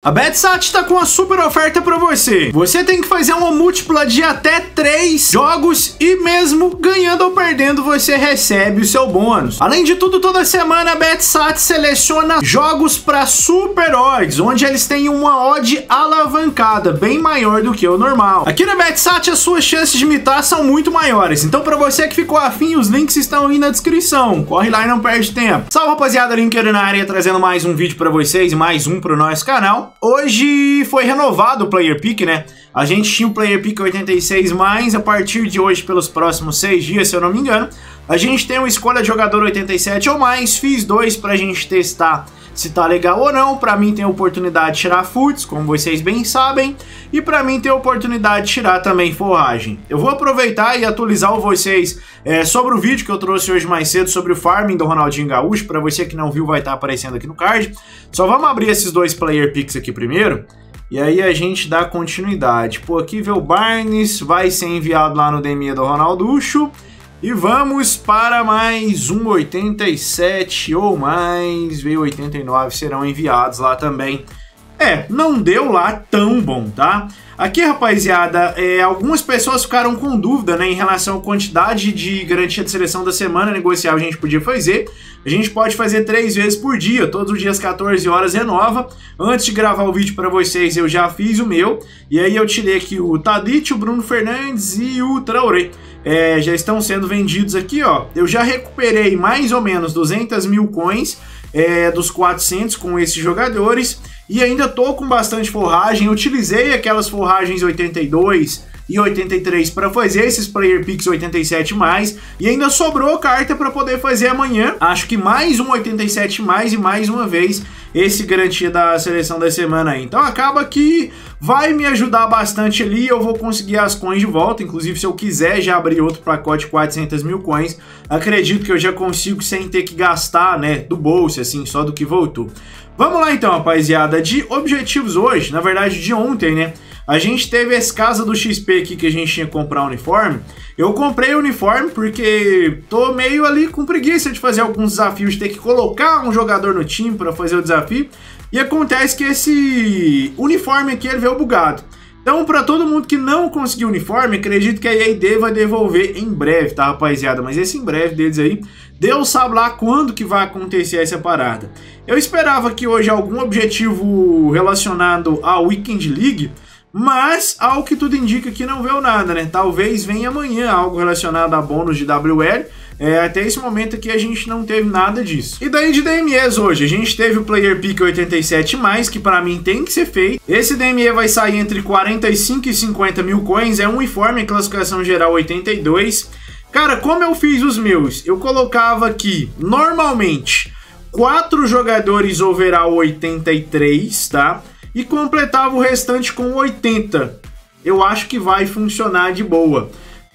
A BetSat está com uma super oferta para você. Você tem que fazer uma múltipla de até 3 jogos e mesmo ganhando ou perdendo você recebe o seu bônus. Além de tudo, toda semana a BetSat seleciona jogos para super odds, onde eles têm uma odd alavancada, bem maior do que o normal. Aqui na BetSat as suas chances de mitar são muito maiores, então para você que ficou afim, os links estão aí na descrição. Corre lá e não perde tempo. Salve rapaziada, Linker na área, trazendo mais um vídeo para vocês, mais um pro nosso canal. Hoje foi renovado o Player Pick, né? A gente tinha o Player Pick 86, mas a partir de hoje, pelos próximos seis dias, se eu não me engano, a gente tem uma escolha de jogador 87 ou mais. Fiz dois pra gente testar se tá legal ou não. Para mim tem a oportunidade de tirar foods, como vocês bem sabem, e para mim tem a oportunidade de tirar também forragem. Eu vou aproveitar e atualizar vocês é, sobre o vídeo que eu trouxe hoje mais cedo sobre o farming do Ronaldinho Gaúcho. Para você que não viu, vai estar tá aparecendo aqui no card. Só vamos abrir esses dois player picks aqui primeiro. E aí a gente dá continuidade. Pô, aqui vê o Barnes, vai ser enviado lá no DME do Ronalducho. E vamos para mais um 87 ou mais, veio 89, serão enviados lá também. É, não deu lá tão bom, tá? Aqui, rapaziada, é, algumas pessoas ficaram com dúvida né, em relação à quantidade de garantia de seleção da semana negocial a gente podia fazer. A gente pode fazer três vezes por dia, todos os dias 14 horas renova. Antes de gravar o vídeo para vocês, eu já fiz o meu. E aí eu tirei aqui o Tadic, o Bruno Fernandes e o Traoré é, já estão sendo vendidos aqui, ó. Eu já recuperei mais ou menos 200 mil coins é, dos 400 com esses jogadores e ainda tô com bastante forragem. Utilizei aquelas forragens 82 e 83 para fazer esses Player Picks 87 mais e ainda sobrou carta para poder fazer amanhã. Acho que mais um 87 mais e mais uma vez esse garantia da seleção da semana aí. Então acaba que vai me ajudar bastante ali, eu vou conseguir as coins de volta, inclusive se eu quiser já abrir outro pacote de 400 mil coins, acredito que eu já consigo sem ter que gastar, né, do bolso, assim, só do que voltou. Vamos lá então, rapaziada, de objetivos hoje, na verdade de ontem, né, a gente teve esse casa do XP aqui que a gente tinha que comprar uniforme. Eu comprei o uniforme porque tô meio ali com preguiça de fazer alguns desafios, de ter que colocar um jogador no time para fazer o desafio. E acontece que esse uniforme aqui ele veio bugado. Então, para todo mundo que não conseguiu uniforme, acredito que a EID vai devolver em breve, tá, rapaziada? Mas esse em breve deles aí, Deus sabe lá quando que vai acontecer essa parada. Eu esperava que hoje algum objetivo relacionado à Weekend League mas, ao que tudo indica que não veio nada, né? Talvez venha amanhã algo relacionado a bônus de WL. É, até esse momento aqui a gente não teve nada disso. E daí de DMEs hoje, a gente teve o Player Pick 87+, que para mim tem que ser feito. Esse DME vai sair entre 45 e 50 mil coins, é um uniforme, classificação geral 82. Cara, como eu fiz os meus? Eu colocava aqui, normalmente, quatro jogadores overall 83, tá? E completava o restante com 80. Eu acho que vai funcionar de boa.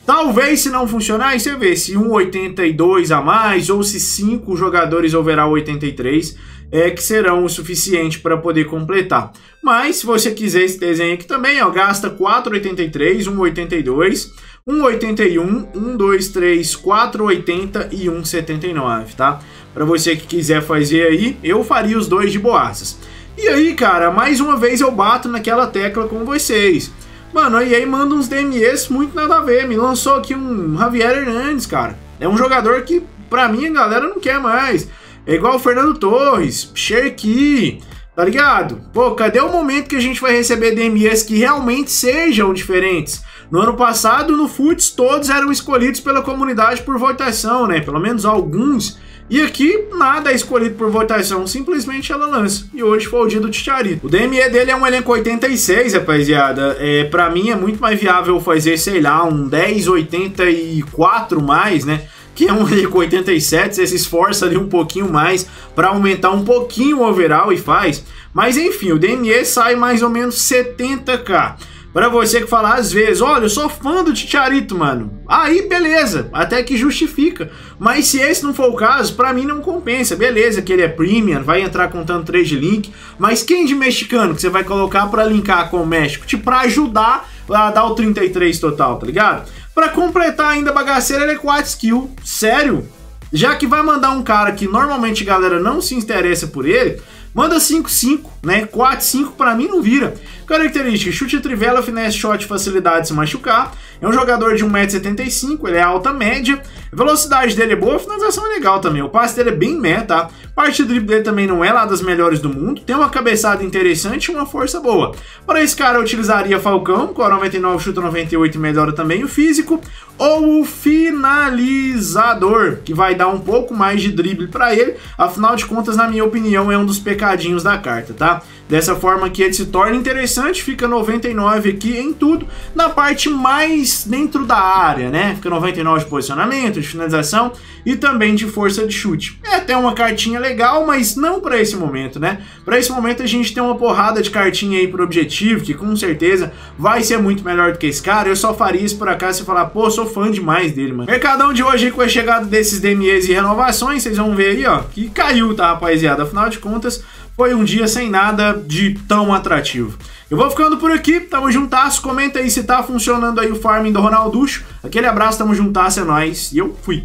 Talvez se não funcionar, aí você vê se um 82 a mais ou se cinco jogadores overall 83 é que serão o suficiente para poder completar. Mas se você quiser esse desenho aqui também, ó, gasta 4,83, 1,82, 1,81, 1, 2, 3, 4,80 e 1,79, tá? Para você que quiser fazer aí, eu faria os dois de boaças. E aí, cara, mais uma vez eu bato naquela tecla com vocês. Mano, a EA manda uns DMEs muito nada a ver. Me lançou aqui um Javier Hernandes, cara. É um jogador que, pra mim, a galera não quer mais. É igual o Fernando Torres, Cherki, tá ligado? Pô, cadê o momento que a gente vai receber DMEs que realmente sejam diferentes? No ano passado, no Futs, todos eram escolhidos pela comunidade por votação, né? Pelo menos alguns e aqui, nada é escolhido por votação, simplesmente ela lança. E hoje foi o dia do Ticharito. O DME dele é um elenco 86, rapaziada. É, pra mim é muito mais viável fazer, sei lá, um 1084 mais, né? que é um elenco 87, você se esforça ali um pouquinho mais para aumentar um pouquinho o overall e faz. Mas enfim, o DME sai mais ou menos 70k. Para você que fala às vezes, olha, eu sou fã do Ticharito, mano. Aí, beleza, até que justifica. Mas se esse não for o caso, para mim não compensa. Beleza que ele é premium, vai entrar contando 3 de link, mas quem de mexicano que você vai colocar para linkar com o México? Tipo, para ajudar a dar o 33 total, tá ligado? Para completar ainda a bagaceira, ele é 4 skill. Sério? Já que vai mandar um cara que normalmente a galera não se interessa por ele, manda 5-5 né? 4, 5 para mim não vira. Características: chute trivela, finesse shot, facilidade de se machucar. É um jogador de 1,75m, ele é alta média. A velocidade dele é boa, a finalização é legal também. O passe dele é bem meta, tá? Parte do drible dele também não é lá das melhores do mundo. Tem uma cabeçada interessante e uma força boa. Para esse cara eu utilizaria Falcão, com a 99 chuta 98 e melhora também o físico. Ou o finalizador, que vai dar um pouco mais de drible para ele. Afinal de contas, na minha opinião, é um dos pecadinhos da carta, tá? Dessa forma que ele se torna interessante, fica 99 aqui em tudo, na parte mais dentro da área, né? Fica 99 de posicionamento, de finalização e também de força de chute. É até uma cartinha legal, mas não para esse momento, né? Para esse momento a gente tem uma porrada de cartinha aí pro objetivo, que com certeza vai ser muito melhor do que esse cara. Eu só faria isso por acaso e falar, pô, sou fã demais dele, mano. Mercadão de hoje com a chegada desses DMEs e renovações, vocês vão ver aí, ó, que caiu, tá, rapaziada? Afinal de contas, foi um dia sem nada de tão atrativo. Eu vou ficando por aqui, tamo juntasso, comenta aí se tá funcionando aí o farming do Ronalducho. Aquele abraço, tamo juntasso, é nóis, e eu fui.